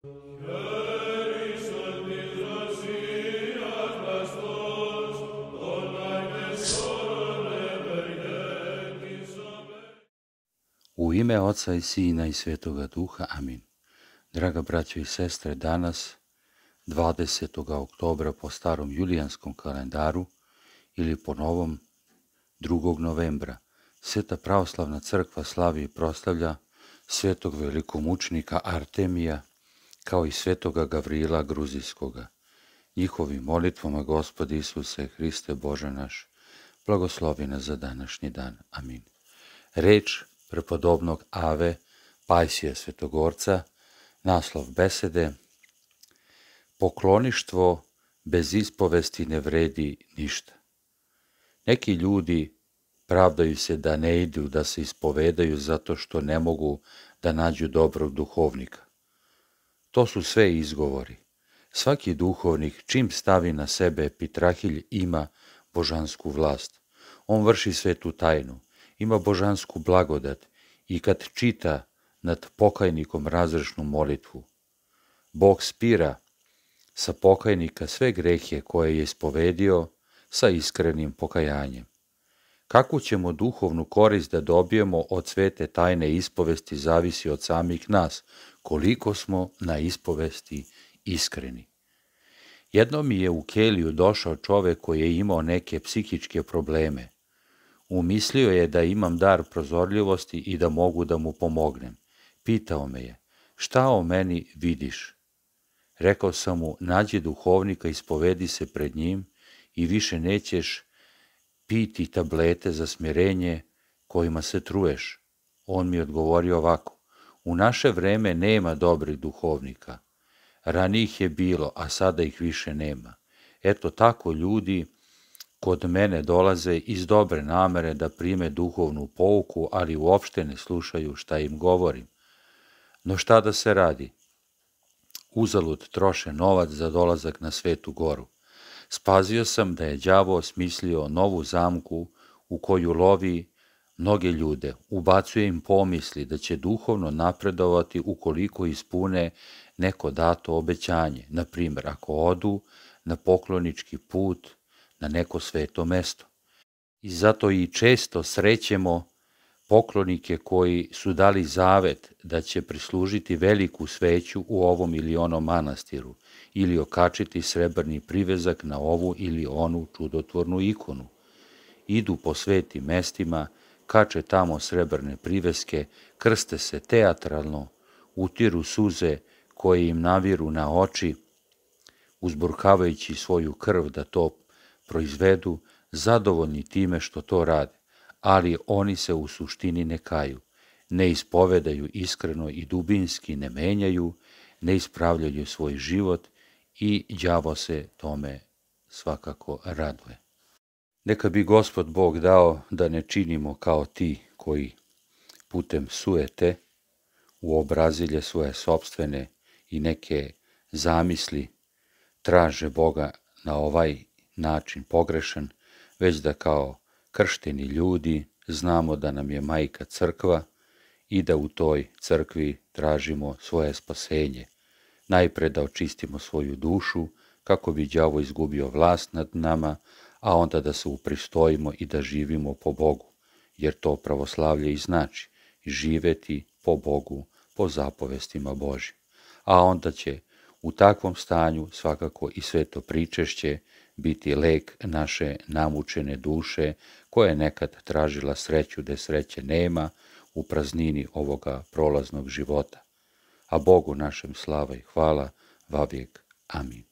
U ime Oca i Sina i Svetoga Duha, amin. Draga braćo i sestre, danas, 20. oktobra po starom julijanskom kalendaru ili po novom 2. novembra, Sveta pravoslavna crkva slavi i proslavlja svetog velikomučnika Artemija kao i svetoga Gavrila Gruzijskoga. Njihovim molitvama Gospod Isuse Hriste Bože naš, blagoslovi nas za današnji dan. Amin. Reč prepodobnog Ave Pajsija Svetogorca, naslov besede Pokloništvo bez ispovesti ne vredi ništa. Neki ljudi pravdaju se da ne idu da se ispovedaju zato što ne mogu da nađu dobrog duhovnika. To su sve izgovori. Svaki duhovnik čim stavi na sebe epitrahilj ima božansku vlast. On vrši svetu tajnu, ima božansku blagodat i kad čita nad pokajnikom razrešnu molitvu. Bog spira sa pokajnika sve grehe koje je ispovedio sa iskrenim pokajanjem. Kakvu ćemo duhovnu korist da dobijemo od svete tajne ispovesti zavisi od samih nas, koliko smo na ispovesti iskreni. Jedno mi je u Keliju došao čovek koji je imao neke psihičke probleme. Umislio je da imam dar prozorljivosti i da mogu da mu pomognem. Pitao me je, šta o meni vidiš? Rekao sam mu, nađi duhovnika, ispovedi se pred njim i više nećeš piti tablete za smirenje kojima se truješ. On mi odgovorio ovako, u naše vreme nema dobrih duhovnika. Ranijih je bilo, a sada ih više nema. Eto tako ljudi kod mene dolaze iz dobre namere da prime duhovnu pouku, ali uopšte ne slušaju šta im govorim. No šta da se radi? Uzalud troše novac za dolazak na svetu goru. Spazio sam da je đavo smislio novu zamku u koju lovi mnoge ljude, ubacuje im pomisli da će duhovno napredovati ukoliko ispune neko dato obećanje, na primjer ako odu na poklonički put na neko sveto mesto. I zato i često srećemo poklonike koji su dali zavet da će prislužiti veliku sveću u ovom ili onom manastiru ili okačiti srebrni privezak na ovu ili onu čudotvornu ikonu. Idu po svetim mestima, kače tamo srebrne priveske, krste se teatralno, utiru suze koje im naviru na oči, uzburkavajući svoju krv da to proizvedu, zadovoljni time što to rade, ali oni se u suštini ne kaju, ne ispovedaju iskreno i dubinski, ne menjaju, ne ispravljaju svoj život i đavo se tome svakako raduje. Neka bi gospod Bog dao da ne činimo kao ti koji putem suete uobrazilje svoje sobstvene i neke zamisli traže Boga na ovaj način pogrešan, već da kao kršteni ljudi znamo da nam je majka crkva i da u toj crkvi tražimo svoje spasenje. Najpre da očistimo svoju dušu, kako bi đavo izgubio vlast nad nama, a onda da se upristojimo i da živimo po Bogu, jer to pravoslavlje i znači, živeti po Bogu, po zapovestima Božim. A onda će u takvom stanju svakako i sveto pričešće biti lek naše namučene duše, koja je nekad tražila sreću gde sreće nema, u praznini ovoga prolaznog života. A Bogu našem slava i hvala, vavijek. Amin.